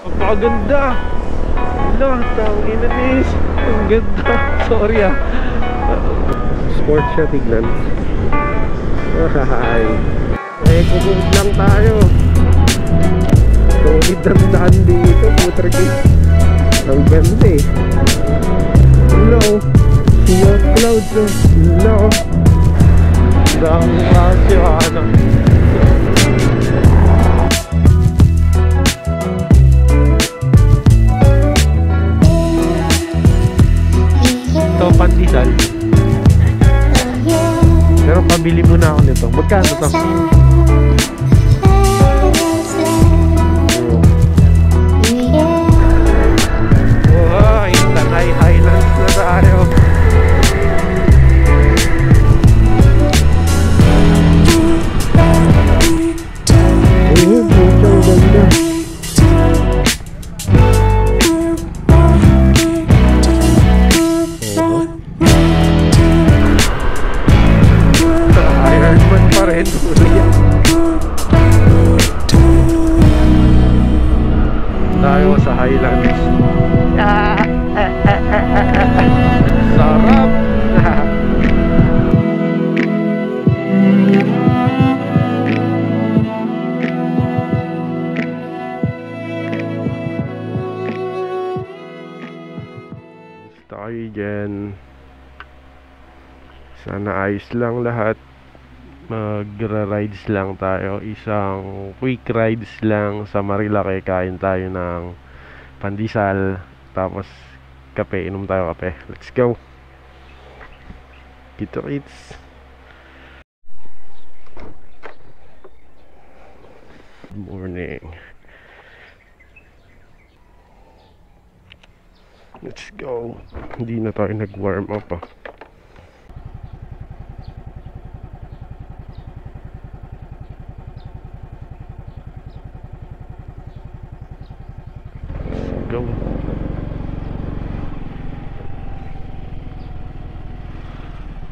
Napakaganda. Wala, tang inanis. Ang ganda. Sorry ah. Sport siya, tignan. Ay. Eh, kumug lang tayo. Solid ang daan dito, putragin. Ang ganda eh. Hello. Sea of clouds. Hello. Dahang klase ano. Ito, pandesal. Pero pabili muna ako nito. Magkano to? Lang lahat. Magra-rides lang tayo. Isang quick rides lang sa Marilake. Kain tayo ng pandesal. Tapos kape. Inom tayo kape. Let's go. Kito Kids Good morning. Let's go. Hindi na tayo nag-warm up ah. Let's go.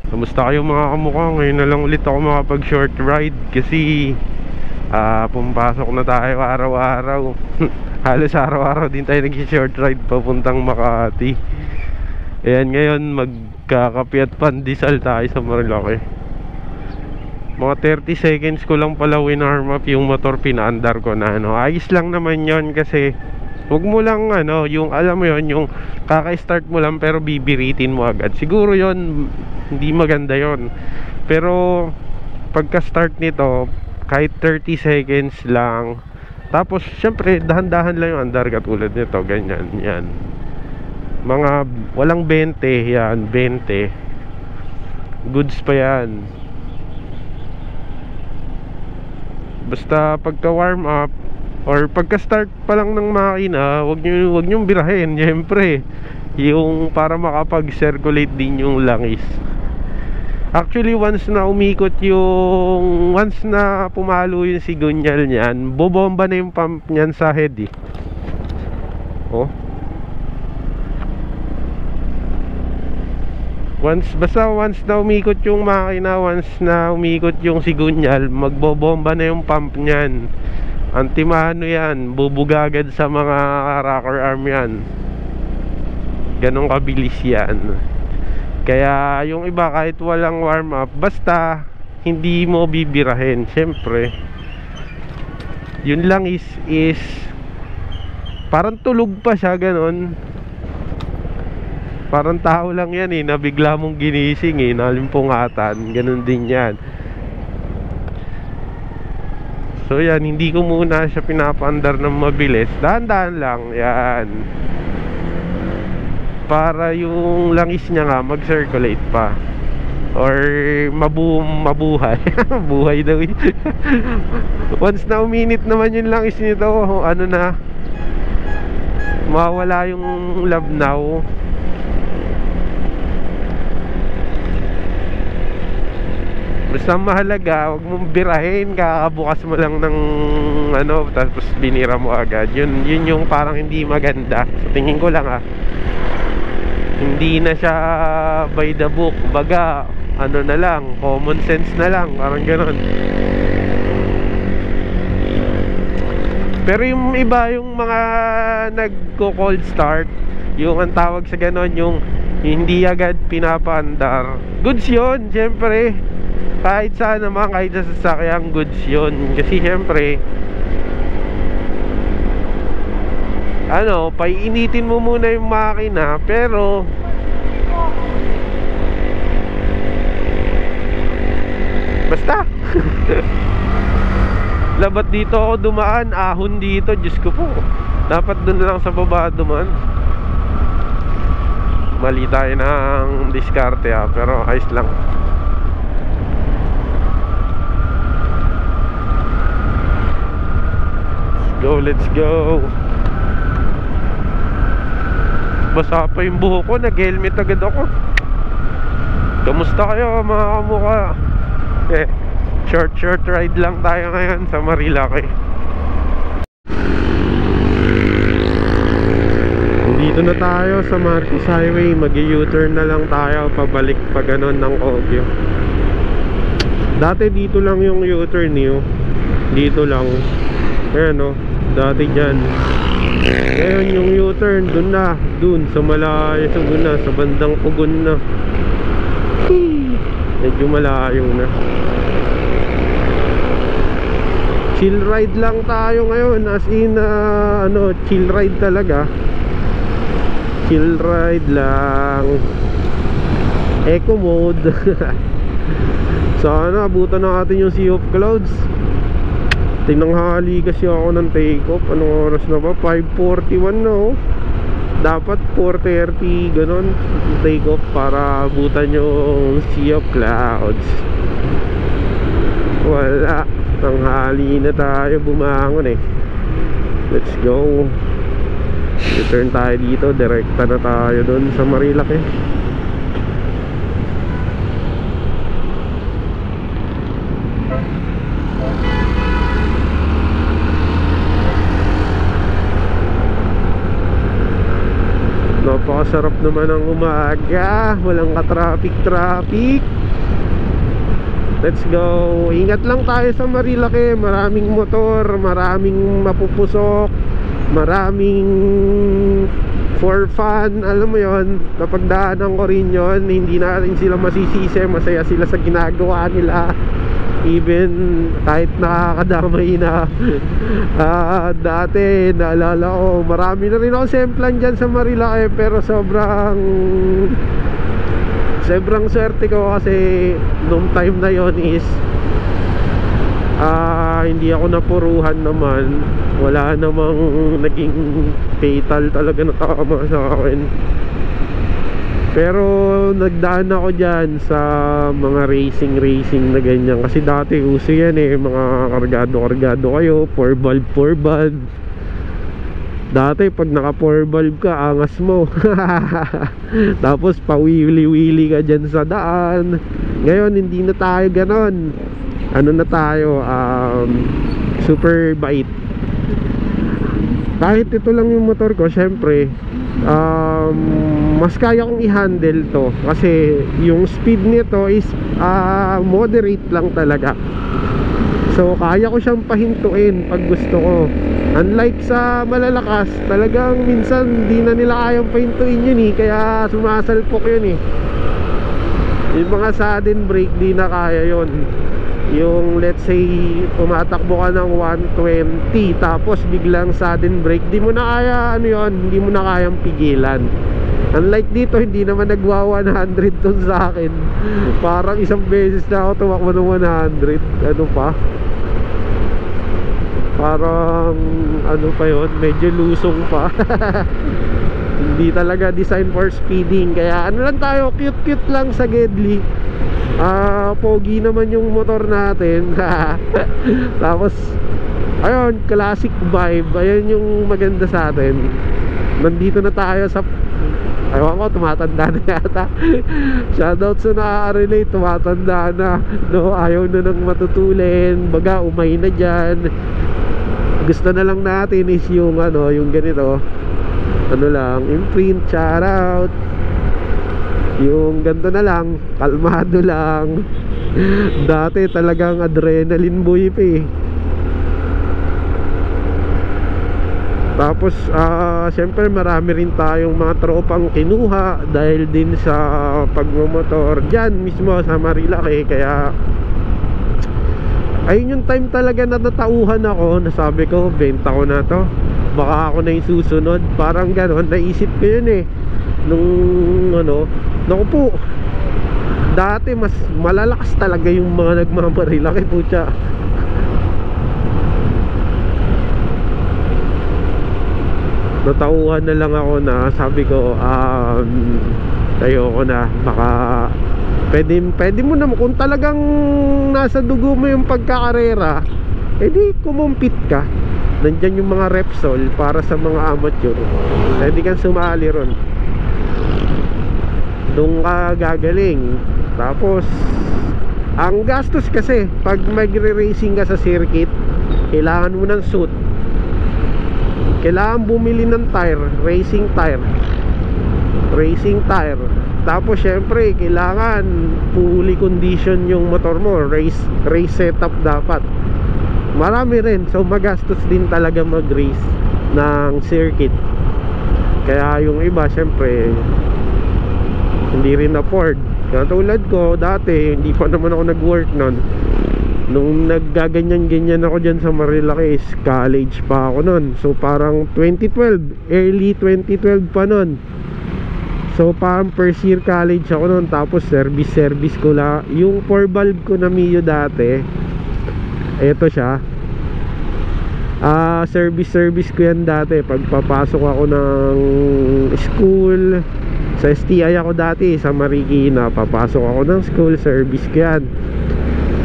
Kamusta kayo mga kamukha? Ngayon na lang ulit ako makapag short ride kasi ah pumapasok na tayo araw-araw. Halos araw-araw din tayo nag-short ride papuntang Makati. Ayan ngayon magkakape at pandesal tayo sa Marilake. Mga 30 seconds ko lang pala winarm up yung motor pinaandar ko na ano. Ayos lang naman yon kasi Huwag mo lang ano, yung alam mo yon yung kaka-start mo lang pero bibiritin mo agad. Siguro yon hindi maganda yon Pero pagka-start nito, kahit 30 seconds lang tapos syempre dahan-dahan lang yung andar katulad nito, ganyan, yan. Mga walang 20, yan, 20. Goods pa yan. Basta pagka warm up or pagka start pa lang ng makina, wag niyo wag niyo birahin, syempre. Yung para makapag-circulate din yung langis. Actually, once na umikot yung once na pumalo yung sigunyal niyan, bobomba na yung pump niyan sa head eh. Oh. Once basta once na umikot yung makina, once na umikot yung sigunyal, magbobomba na yung pump niyan. Antimano yan, bubuga agad sa mga rocker arm yan. Ganon kabilis yan. Kaya yung iba kahit walang warm up, basta hindi mo bibirahin, syempre. Yun lang is is parang tulog pa siya ganon. Parang tao lang yan eh, na bigla mong ginising eh, nalimpungatan, ganon din yan. So yan, hindi ko muna siya pinapaandar ng mabilis. Dahan-dahan lang, yan para yung langis niya nga mag-circulate pa or mabu mabuhay buhay daw eh. once na uminit naman yung langis nito ano na mawala yung labnaw basta mahalaga huwag mong birahin kakabukas mo lang ng ano tapos binira mo agad. Yun, yun yung parang hindi maganda. So, tingin ko lang ah. Hindi na siya by the book. Baga ano na lang common sense na lang parang ganon Pero yung iba, yung mga nagko-cold start, yung ang tawag sa ganon, yung hindi agad pinapaandar. Goods yun, syempre. Kahit saan naman, kahit sa sasakyan, goods yun. Kasi syempre, ano, paiinitin mo muna yung makina, pero Basta. Labat dito ako dumaan Ahon dito Diyos ko po. Dapat dun lang sa baba dumaan. Mali tayo ng diskarte ha Pero ayos lang go, let's go. Basa pa yung buho ko Nag-helmet agad ako. Kamusta kayo mga kamukha? Eh, short short ride lang tayo ngayon sa Marilaki. Dito na tayo sa Marcos Highway. Mag-u-turn na lang tayo Pabalik pa ganon ng Ogyo Dati dito lang yung U-turn niyo Dito lang. Ayan o Dati dyan. Ngayon yung U-turn Dun na. Dun sa malayo Dun na. Sa bandang Pugon na. Medyo malayo na. Chill ride lang tayo ngayon. As in uh, ano chill ride talaga. Chill ride lang. Eco mode. Sana abutan natin yung sea of clouds tinanghali kasi ako ng take off anong oras na ba? 5.41 na oh. Dapat 4.30 ganon take off para abutan yung sea of clouds. Wala. Tanghali na tayo. Bumangon eh. Let's go. Return tayo dito. Direkta na tayo dun sa Marilaki napakasarap naman ng umaga. Walang ka-traffic traffic let's go. Ingat lang tayo sa Marilaki maraming motor maraming mapupusok maraming for fun alam mo yon kapag daanan ko rin yon hindi na rin sila masisisi. Masaya sila sa ginagawa nila even kahit nakakadamay na uh, dati naalala ko marami na rin ako semplan dyan sa Marilaki pero sobrang sobrang swerte ko kasi nung time na yon is uh, hindi ako napuruhan naman. Wala namang naging fatal talaga na tama sa akin pero nagdaan ako dyan sa mga racing racing na ganyan. Kasi dati uso yan eh mga kargado kargado kayo 4 valve 4 valve. Dati pag naka 4 valve ka angas mo. Tapos pawiwili wili ka dyan sa daan. Ngayon hindi na tayo ganon. Ano na tayo um, super bait. Kahit ito lang yung motor ko syempre um, mas kaya kong i-handle to kasi yung speed nito is uh, moderate lang talaga. So kaya ko siyang pahintuin pag gusto ko. Unlike sa malalakas talagang minsan di na nila kayang pahintuin yun eh. Kaya sumasalpok yun eh. Yung mga sudden brake di na kaya yun yung let's say umatakbo ka ng 120 tapos biglang sudden brake di mo na kaya ano yon hindi mo na kayang pigilan. Unlike dito hindi naman nagwa 100 ton sa akin. Parang isang beses na ako tumakbo ng 100 ano pa? Parang ano pa yon medyo lusong pa. Hindi talaga design for speeding kaya ano lang tayo cute cute lang sa Gedli ah, pogi naman yung motor natin. Tapos ayun classic vibe. Ayun yung maganda sa atin. Nandito na tayo sa Ewan ko, tumatanda na yata. Shoutout sa nakaka-relate Tumatanda na. No, Ayaw na nang matutulin. Baga, umay na dyan. Gusto na lang natin is yung ano Yung ganito. Ano lang, imprint, shoutout yung ganto na lang kalmado lang. Dati talagang adrenaline buhay pa eh. Tapos ah syempre marami rin tayong mga tropang kinuha dahil din sa pagmamotor diyan mismo sa Marilaki kaya ayun yung time talaga na natauhan ako. Nasabi ko benta ko na to. Baka ako na yung susunod. Parang ganon naisip ko yun eh nung ano naku po. Dati mas malalakas talaga yung mga nagmamarilaki putya natauhan na lang ako na sabi ko um, ayoko na. Baka pwede, pwede mo naman. Kung talagang nasa dugo mo yung pagkakarera edi kumumpit ka. Nandyan yung mga Repsol para sa mga amateur. Pwede kang sumali ron doon ka gagaling. Tapos ang gastos kasi pag magre-racing ka sa circuit kailangan mo ng suit. Kailangan bumili ng tire racing tire. Racing tire. Tapos syempre kailangan fully condition yung motor mo. Race race setup dapat. Marami rin. So magastos din talaga mag race ng circuit. Kaya yung iba syempre hindi rin afford. Katulad ko dati hindi pa naman ako nag work nun. Nung naggaganyan-ganyan ako dyan sa Marilaki is college pa ako nun. So parang 2012 early 2012 pa nun. So parang first year college ako nun tapos service service ko la yung 4 valve ko na Mio dati eto siya. Ah uh, service service ko yan dati. Pagpapasok ako ng school sa STI ako dati sa Marikina papasok ako ng school service ko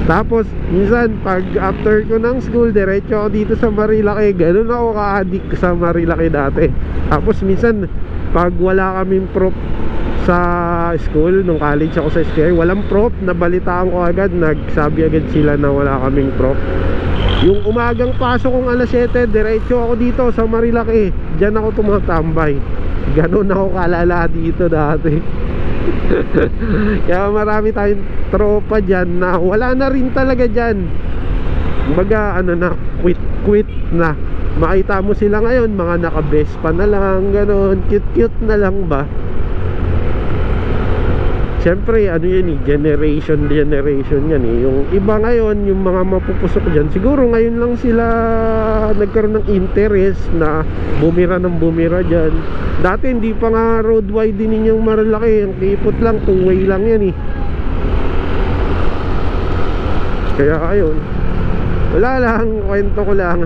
tapos minsan pag after ko ng school diretso ako dito sa Marilaki. Ganun ako ka-addict sa Marilaki dati. Tapos minsan pag wala kaming prop sa school nung college ako sa SKI walang prop. Nabalitaan ko agad. Nagsabi agad sila na wala kaming prop. Yung umagang pasok kong alas 7 diretso ako dito sa Marilaki. Dyan ako tumatambay ganun ako kalala dito dati. Kaya marami tayong tropa dyan na wala na rin talaga dyan. Baga ano na quit quit na. Makita mo sila ngayon mga naka pa na lang ganon cute cute na lang ba Siyempre, ano yan eh, generation generation yan eh. Yung iba ngayon, yung mga mapupusok dyan, siguro ngayon lang sila nagkaroon ng interest na bumira ng bumira dyan. Dati hindi pa nga road wide din ninyong maralaki, ang kipot lang, two way lang yan eh. Kaya ayun, wala lang, kwento ko lang.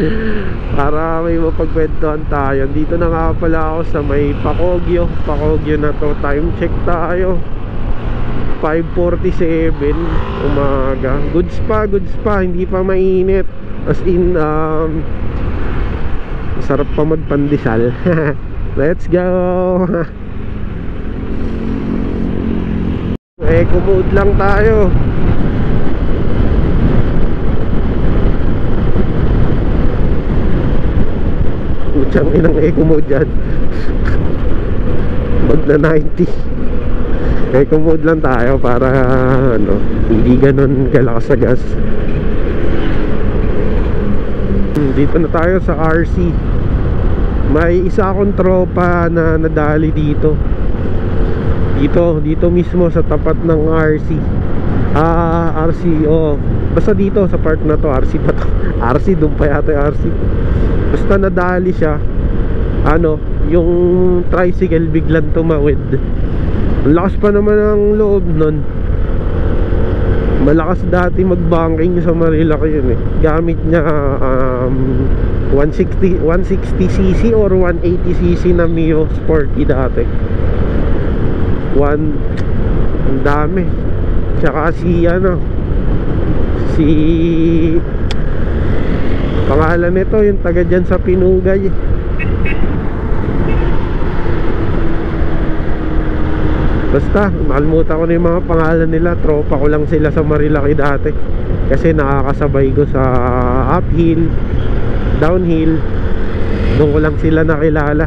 Para may mapagkwentuhan tayo. Dito na nga pala ako sa may Pakogyo Pakogyo na to, time check tayo. 5.47 umaga. Goods pa, goods pa, hindi pa mainit. As in, um, sarap pa magpandesal. Let's go! Eco mode lang tayo putsang inang eco mode dyan. Mag na 90 eco mode lang tayo para ano hindi ganon kalakas sa gas. Dito na tayo sa RC may isa akong tropa na nadali dito. Dito dito mismo sa tapat ng RC ah RC oh. Basta dito sa part na to RC pa to. RC doon pa yata yung RC basta nadali siya ano yung tricycle biglang tumawid. Ang lakas pa naman ang loob nun. Malakas dati magbanking sa Marilaki yun eh. Gamit niya um, 160 160cc or 180cc na Mio Sporty dati. One ang dami. Tsaka si ano si pangalan nito yung taga dyan sa Pinugay. Basta nakalimutan ko na yung mga pangalan nila. Tropa ko lang sila sa Marilaki dati. Kasi nakakasabay ko sa uphill downhill. Doon ko lang sila nakilala.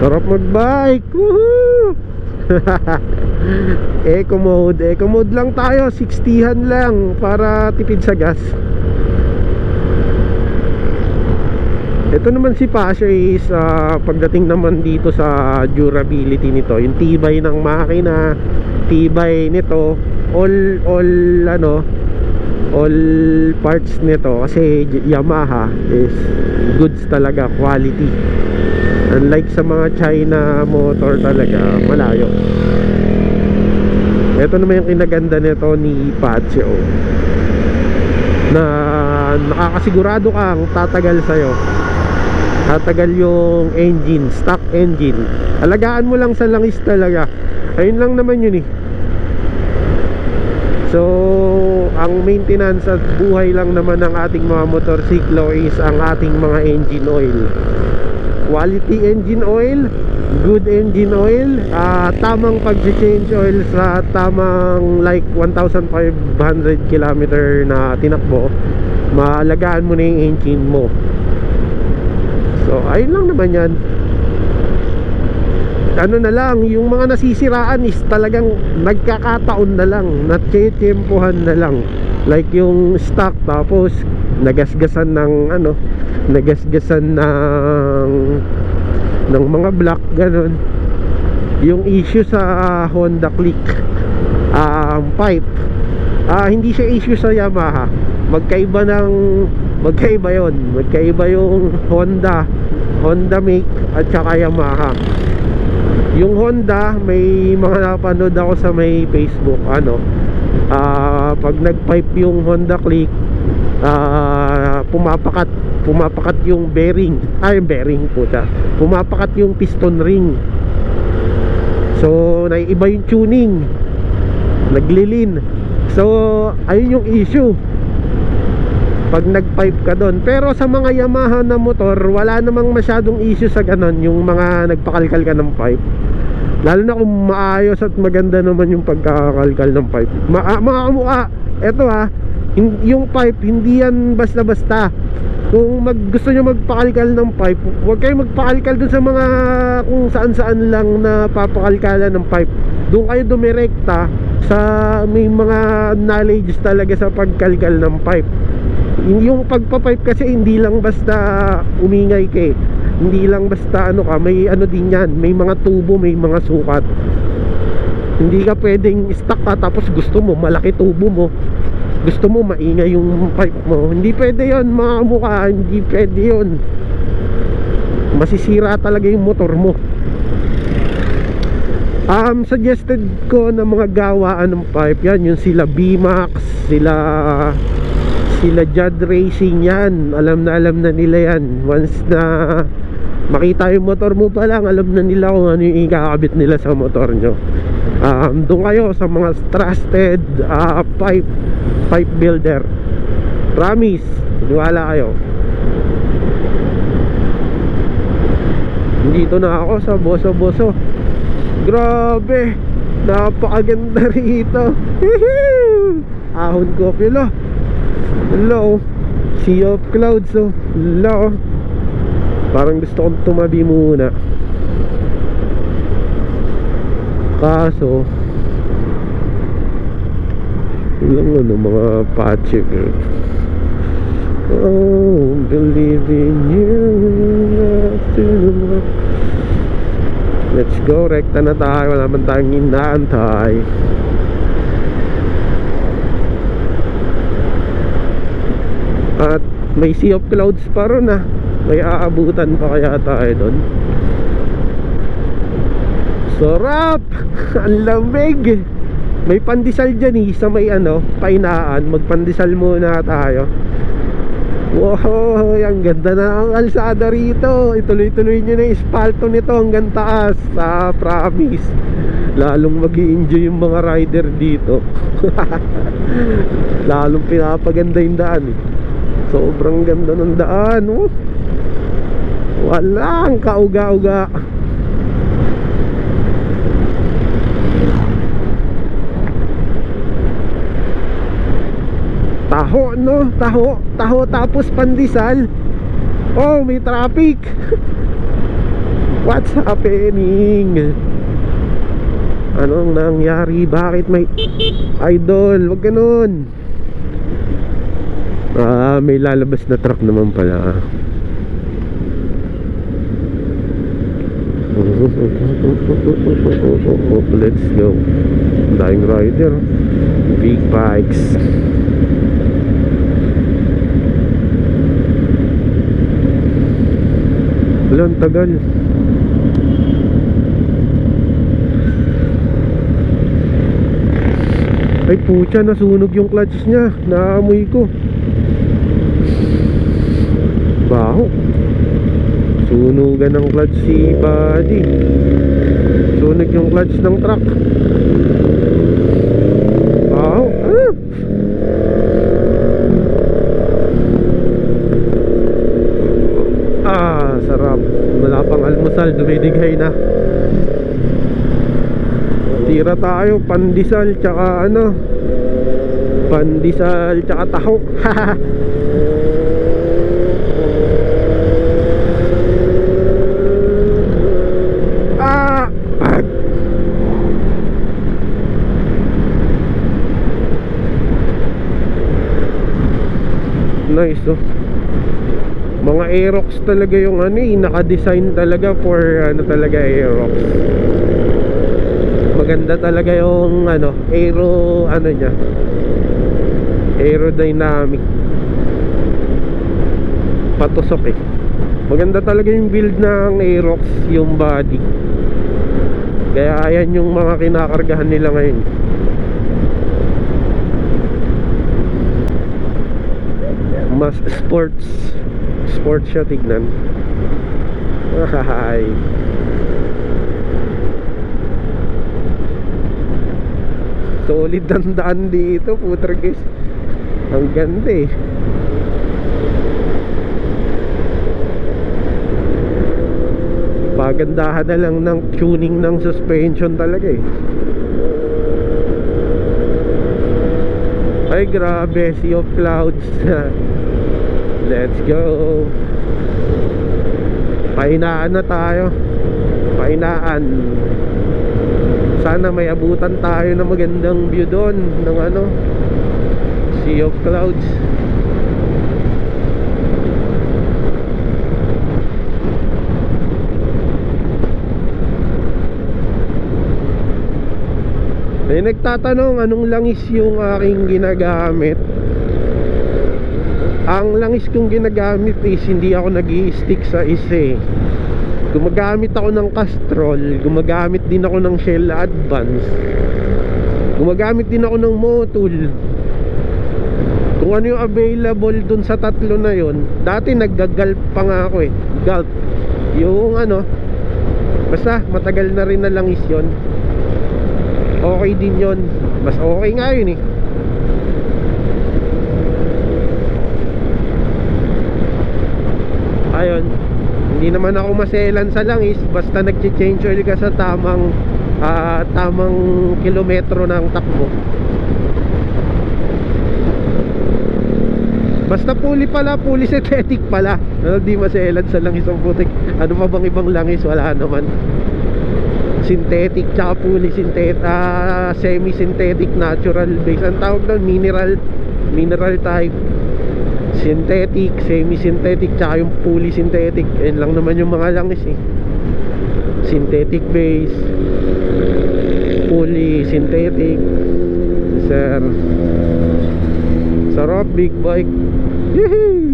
Sarap mag bike woohoo Eco mode Eco mode lang tayo. 60han lang Para tipid sa gas. Ito naman si Pasha is uh, Pagdating naman dito sa Durability nito Yung tibay ng makina Tibay nito All All ano All parts nito Kasi Yamaha is Goods talaga Quality. Unlike sa mga China motor talaga Malayo ito naman yung kinaganda nito ni Pache oh. na nakakasigurado kang tatagal sa'yo. Tatagal yung engine stock engine. Alagaan mo lang sa langis talaga. Ayun lang naman yun eh. So ang maintenance at buhay lang naman ng ating mga motorsiklo is ang ating mga engine oil. Quality engine oil good engine oil uh, tamang pag-change oil sa tamang like 1,500 km na tinakbo. Maalagaan mo na yung engine mo. So ayun lang naman yan. Ano na lang yung mga nasisiraan is talagang nagkakataon na lang natsyempohan na lang. Like yung stock tapos nagasgasan ng ano nagasgasan ng ng mga block ganun. Yung issue sa Honda Click um, pipe uh, hindi siya issue sa Yamaha. Magkaiba ng magkaiba yon magkaiba yung Honda Honda make at saka Yamaha. Yung Honda may mga napanood ako sa may Facebook ano uh, pag nagpipe yung Honda Click uh, pumapakat pumapakat yung bearing. Ay bearing po siya. Pumapakat yung piston ring. So naiiba yung tuning. Naglilin. So ayun yung issue. Pag nagpipe ka doon. Pero sa mga Yamaha na motor wala namang masyadong issue sa ganon yung mga nagpakalkal ka ng pipe. Lalo na kung maayos at maganda naman yung pagkakakalkal ng pipe. Ma ah, mga kamukha. Eto ha yung pipe hindi yan basta basta kung mag, gusto nyo magpakalkal ng pipe huwag kayo magpakalkal dun sa mga kung saan saan lang na papakalkala ng pipe. Doon kayo dumirekta sa may mga knowledge talaga sa pagkalkal ng pipe. Yung pagpapipe kasi hindi lang basta umingay ka eh. hindi lang basta ano ka may ano din yan. May mga tubo may mga sukat. Hindi ka pwedeng stuck ka tapos gusto mo malaki tubo mo gusto mo maingay yung pipe mo. Hindi pwede yon mga mukha hindi pwede yon masisira talaga yung motor mo. Um, suggested ko na mga gawaan ng pipe yan. Yung sila B-Max sila sila Judd Racing yan. Alam na alam na nila yan. Once na makita yung motor mo pa lang alam na nila kung ano yung ikakabit nila sa motor nyo um, doon kayo sa mga trusted uh, pipe pipe builder. Promise niwala kayo. Dito na ako sa boso boso grabe napakaganda rito. Ahon ko pilo hello sea of clouds oh hello parang gusto kong tumabi muna kaso ilang ano mga patche oh believe in you. Let's go rekta na tayo. Wala man tayong inaantay. At may sea of clouds pa ron ah. May aabutan pa kaya tayo doon sarap! Ang lamig! May pandesal dyan eh sa may ano painaan. Magpandesal muna tayo. Wow ang ganda na ang alsada rito. Ituloy-tuloy nyo na yung espalto nito hanggang taas sa ah, promise. Lalong mag enjoy yung mga rider dito. Lalong pinapaganda yung daan eh. Sobrang ganda ng daan oh. walang kauga-uga taho no taho taho tapos pandesal oh may traffic what's happening Anong nangyari? Bakit may idol? Wag ganun. Ah, may lalabas na truck naman pala. Let's go. Dying rider. Big bikes. Wala, tagal. Ay putya, nasunog yung clutch niya. Naamoy ko. Baho. Sunugan ng clutch si buddy. Sunog yung clutch ng truck. Baho. Ah! Ah, sarap. Wala pang dumidigay na. Tira tayo, pandesal, tsaka ano, pandesal, tsaka taho. ah! Ah! Nice, oh. Aerox talaga yung ano eh, naka-design talaga for ano talaga Aerox. Maganda talaga yung ano, aero ano niya. Aerodynamic. Patusok eh. Maganda talaga yung build ng Aerox, yung body. Kaya ayan yung mga kinakargahan nila ngayon. Mas sports Sports siya tignan. Ay. Solid ang daan dito Putra guys. Ang ganda eh. Pagandahan na lang ng tuning ng suspension talaga eh. Ay grabe Sea of clouds Let's go. Pahinaan na tayo. Pahinaan. Sana may abutan tayo ng magandang view doon Ng ano Sea of clouds. May nagtatanong anong langis yung aking ginagamit Ang langis kong ginagamit is hindi ako nag stick sa isa eh. Gumagamit ako ng Castrol Gumagamit din ako ng Shell Advance Gumagamit din ako ng Motul. Kung ano yung available dun sa tatlo na yon Dati naggagalp pa nga ako eh. Gulp. Yung ano Basta matagal na rin na langis yon okay din yon mas okay nga yun eh ayun hindi naman ako maselan sa langis basta nag-change oil ka sa tamang uh, tamang kilometro ng takbo. Basta puli pala puli synthetic pala. Ano, di maselan sa langis ang putik. Ano pa bang ibang langis? Wala naman. Synthetic tsaka fully synthetic uh, semi-synthetic natural base. Ang tawag doon mineral mineral type synthetic semi-synthetic tsaka yung fully synthetic yun lang naman yung mga langis eh. Synthetic base fully synthetic sir. Sarap big bike. Yehey!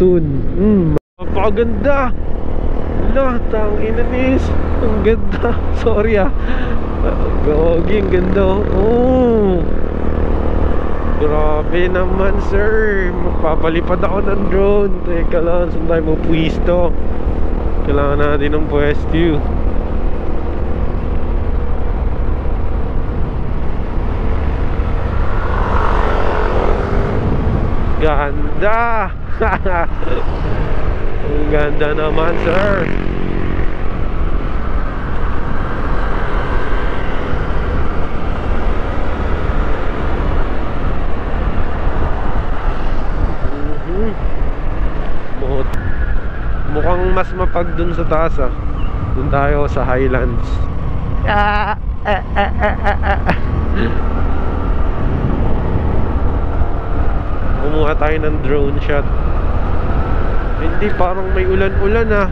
soon. Mm, napakaganda. Tang inanis Ang ganda. Sorry ah. Gogi, ang ganda Oh Grabe naman sir. Magpapalipad ako ng drone. Teka lang, saan tayo magpwisto Kailangan natin ng pwesto Ganda! Ang ganda naman sir Mhm. Mut- Mukhang mas mapag dun sa taas ah Dun tayo sa Highlands Ah, ah, ah, ah, ah, ah. Kumuha tayo ng drone shot. Hindi, parang may ulan-ulan ah.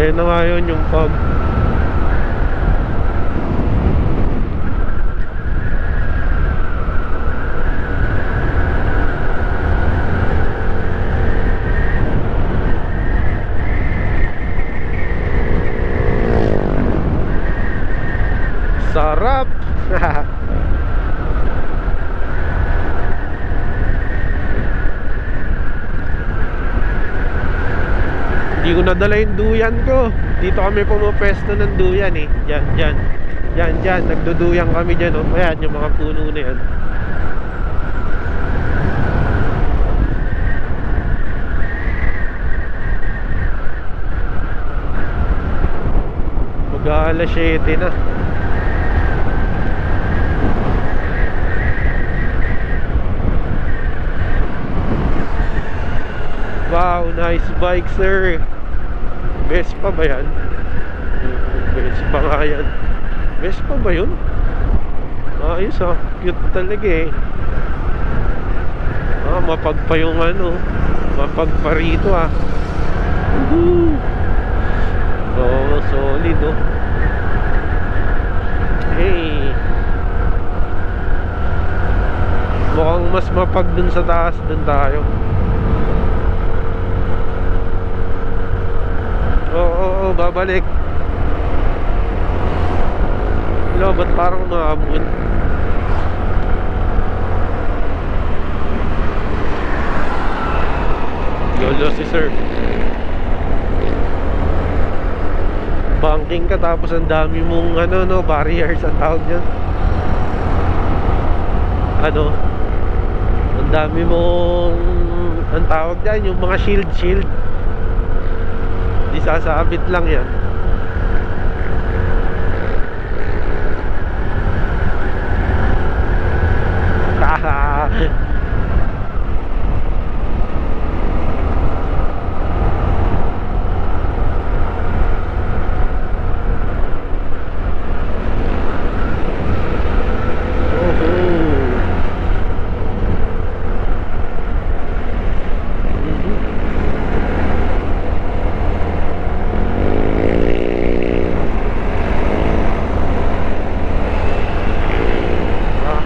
Ayun na nga yun yung fog. Sarap! Hindi ko nadala yung duyan ko. Dito kami pumupwesto ng duyan eh. Yan, yan. Yan, yan. Nagduduyan kami dyan. Oh. Ayan, yung mga puno na yan. Mag-aalas 7 na. Wow, nice bike sir Vespa ba yan? Vespa nga yan. Vespa ba yun? Ayos ah, cute talaga eh. Ah, mapag pa yung ano Mapag pa rito ah. Woohoo! Oo, solid oh. Hey. Mukhang mas mapag dun sa taas dun tayo Oo, oo, babalik. Hello, ba't parang maamon? Yolo si sir. Banking ka tapos ang dami mong ano no, barriers ang tawag niyan. Ano? Ang dami mong ang tawag diyan yung mga shield shield Di sasabit lang yan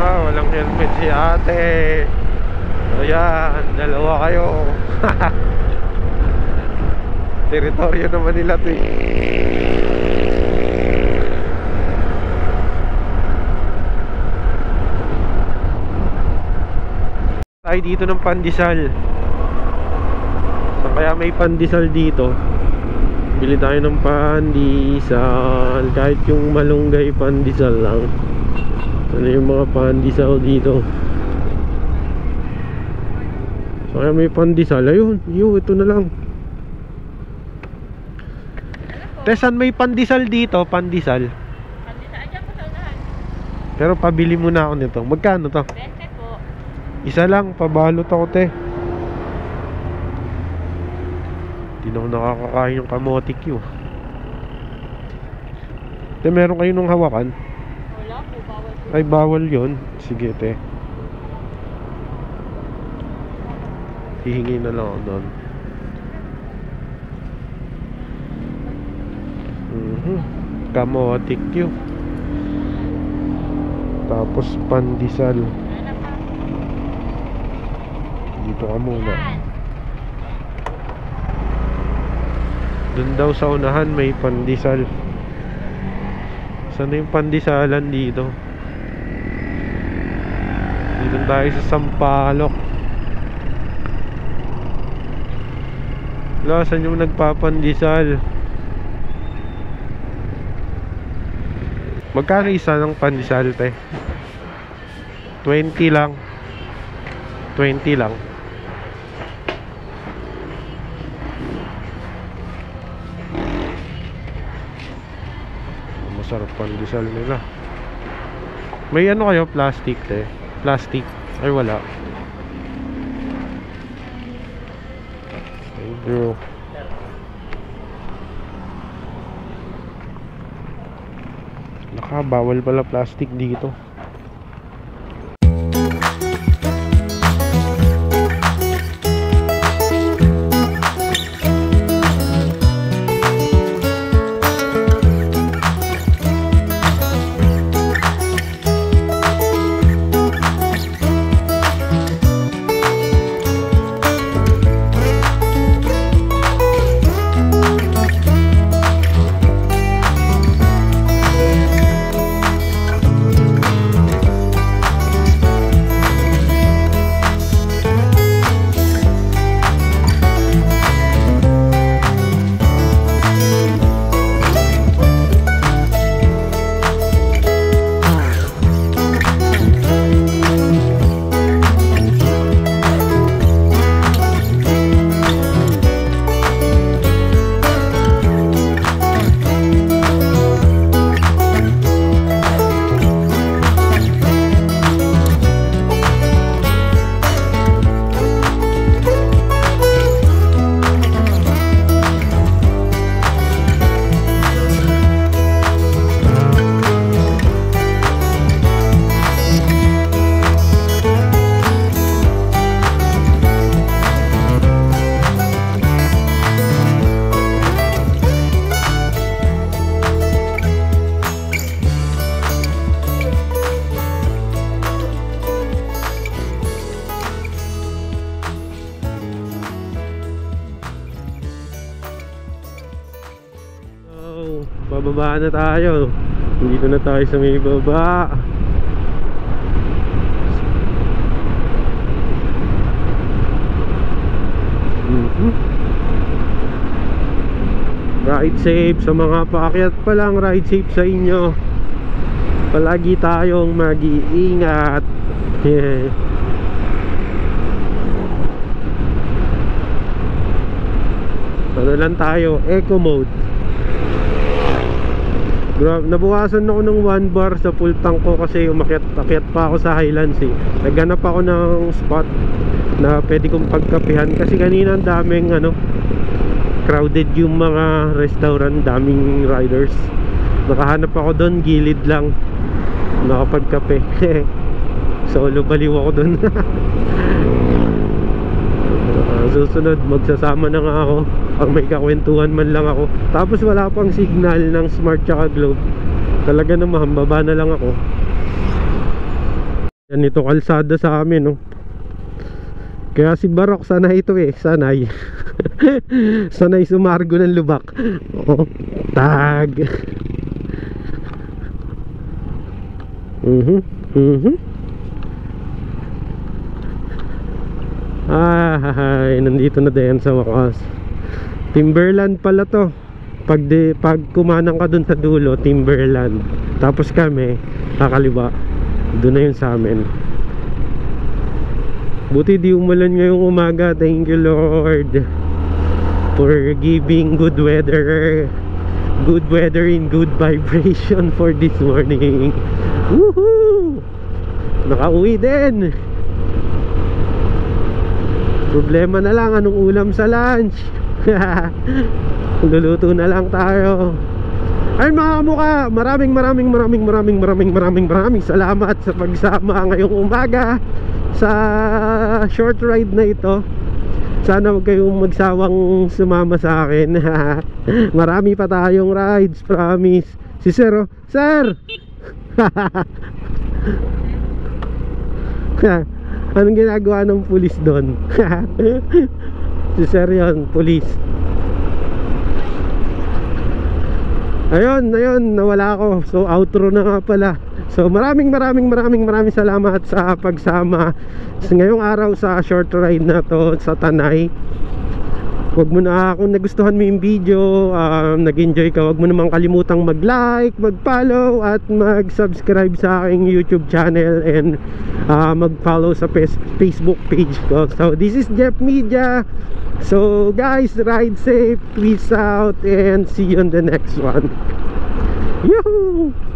Aha, walang helmet si ate. O yan, dalawa kayo. Teritoryo naman nila to eh. Tayo dito ng pandesal. Saan kaya may pandesal dito? Bili tayo ng pandesal. Kahit yung malunggay pandesal lang. Ano yung mga pandesal dito? So kaya may pandesal. Ayun, yun, ito na lang. Tesan may pandesal dito, pandesal. Pero pabili muna ako nito. Magkano to? 20 po. Isa lang, pabalot ako te. Hindi na ako nakakakain ng kamote Q. Te, meron kayo nung hawakan? Wala po, bawal po. Ay, bawal yon Sige, te. Hihingi na lang ako doon. Mhm. Kamote Q. Tapos pandesal. Dito ka muna. Doon daw sa unahan may pandesal. Saan yung pandesalan dito? Dito tayo sa Sampaloc. Wala, saan yung nagpapandesal? Magkano isa ng pandesal, te? 20 lang. 20 lang. sarap pandesal nila. May ano kayo plastic te plastic. Ay wala. Thank you. Naka pala plastic dito. So, bababa na tayo. Dito na tayo sa may baba. Mhm. Ride safe sa mga paakyat pa lang, ride safe sa inyo. Palagi tayong mag-iingat. Yeah. Ano lang tayo, eco mode. Gra- nabukasan ako ng 1 bar sa full tank ko kasi umakyat akyat pa ako sa Highlands eh. Naghanap ako ng spot na pwede kong pagkapihan kasi kanina ang daming ano crowded yung mga restaurant, daming riders. Nakahanap ako doon, gilid lang. Nakapagkape. Solo baliw ako doon. Susunod magsasama na nga ako. Pag may kakwentuhan man lang ako. Tapos wala pang signal ng smart tsaka globe. Talaga naman baba na lang ako. Yan ito kalsada sa amin no kaya si Barok sanay ito eh. Sanay. Sanay sumargo ng lubak. Oo. Tag. Mhm mhm Ay, nandito na din sa wakas. Timberland pala to. Pag di, pag kumanang ka dun sa dulo, Timberland. Tapos kami, kakaliwa. Doon na yun sa amin. Buti di umulan ngayong umaga. Thank you Lord for giving good weather. Good weather in good vibration for this morning. Woohoo! Nakauwi din. Problema na lang anong ulam sa lunch. Luluto na lang tayo. Ay mga kamuka, maraming maraming maraming maraming maraming maraming maraming salamat sa pagsama ngayong umaga sa short ride na ito. Sana huwag kayong magsawang sumama sa akin. Marami pa tayong rides, promise. Si Sir, oh. Sir! Anong ginagawa ng pulis doon? si Sir yun, pulis. Ayun, ayun, nawala ako. So outro na nga pala. So maraming maraming maraming maraming salamat sa pagsama sa ngayong araw sa short ride na to sa Tanay. Huwag mo na kung nagustuhan mo yung video, um, nag-enjoy ka, huwag mo namang kalimutang mag-like, mag-follow at mag-subscribe sa aking YouTube channel and uh, mag-follow sa Facebook page ko. So this is Jeff Media. So guys, ride safe, peace out and see you on the next one. Yoo!